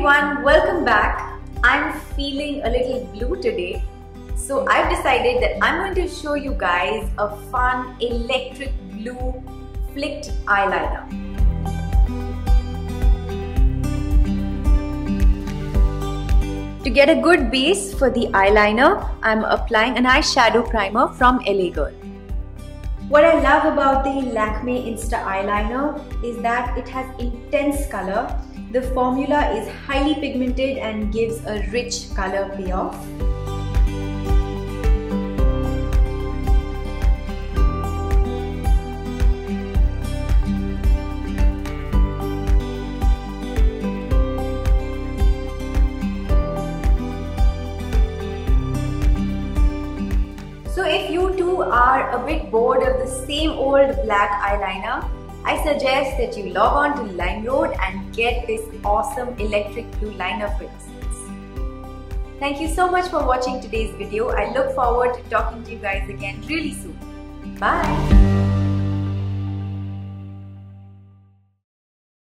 everyone, welcome back. I'm feeling a little blue today. So I've decided that I'm going to show you guys a fun electric blue flicked eyeliner. To get a good base for the eyeliner, I'm applying an eyeshadow primer from LA Girl. What I love about the Lakme Insta eyeliner is that it has intense color. The formula is highly pigmented and gives a rich color payoff. So if you too are a bit bored of the same old black eyeliner, I suggest that you log on to LimeRoad and get this awesome electric blue liner for yourselves. Thank you so much for watching today's video. I look forward to talking to you guys again really soon. Bye!